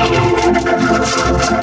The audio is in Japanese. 頑張れ